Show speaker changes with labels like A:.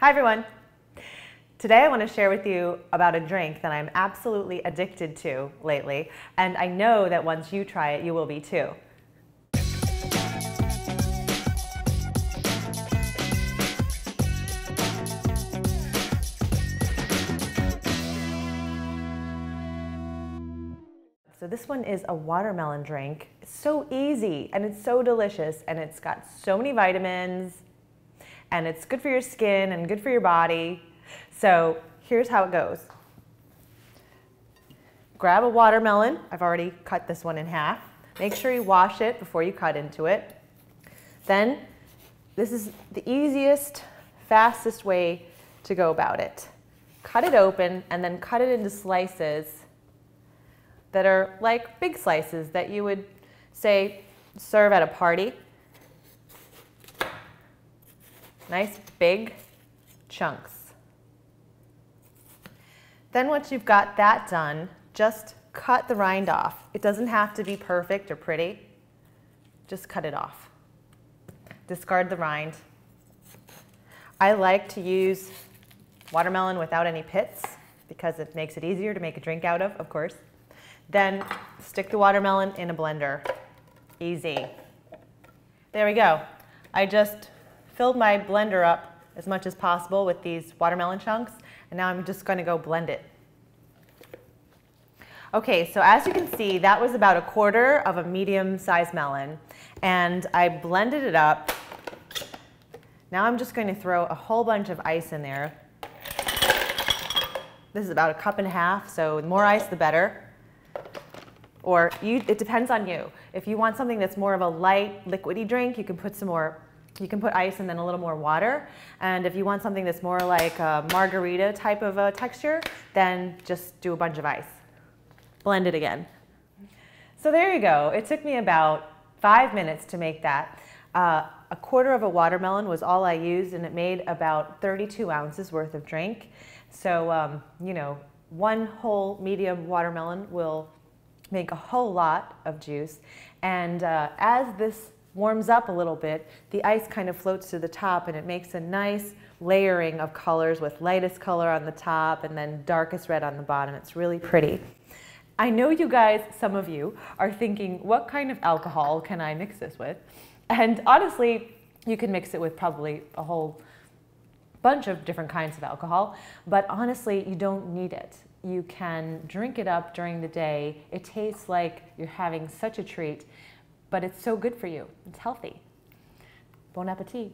A: Hi everyone. Today I want to share with you about a drink that I'm absolutely addicted to lately, and I know that once you try it, you will be too. So this one is a watermelon drink. It's so easy and it's so delicious and it's got so many vitamins and it's good for your skin and good for your body. So here's how it goes. Grab a watermelon. I've already cut this one in half. Make sure you wash it before you cut into it. Then, this is the easiest, fastest way to go about it. Cut it open and then cut it into slices that are like big slices that you would, say, serve at a party Nice big chunks. Then once you've got that done, just cut the rind off. It doesn't have to be perfect or pretty. Just cut it off. Discard the rind. I like to use watermelon without any pits because it makes it easier to make a drink out of, of course. Then stick the watermelon in a blender. Easy. There we go. I just filled my blender up as much as possible with these watermelon chunks, and now I'm just going to go blend it. Okay, so as you can see, that was about a quarter of a medium-sized melon, and I blended it up. Now I'm just going to throw a whole bunch of ice in there. This is about a cup and a half, so the more ice, the better. Or you, it depends on you. If you want something that's more of a light, liquidy drink, you can put some more you can put ice and then a little more water. And if you want something that's more like a margarita type of a texture, then just do a bunch of ice. Blend it again. So there you go. It took me about five minutes to make that. Uh, a quarter of a watermelon was all I used and it made about 32 ounces worth of drink. So, um, you know, one whole medium watermelon will make a whole lot of juice. And uh, as this warms up a little bit, the ice kind of floats to the top and it makes a nice layering of colors with lightest color on the top and then darkest red on the bottom. It's really pretty. I know you guys, some of you, are thinking, what kind of alcohol can I mix this with? And honestly, you can mix it with probably a whole bunch of different kinds of alcohol, but honestly, you don't need it. You can drink it up during the day. It tastes like you're having such a treat but it's so good for you. It's healthy. Bon appetit.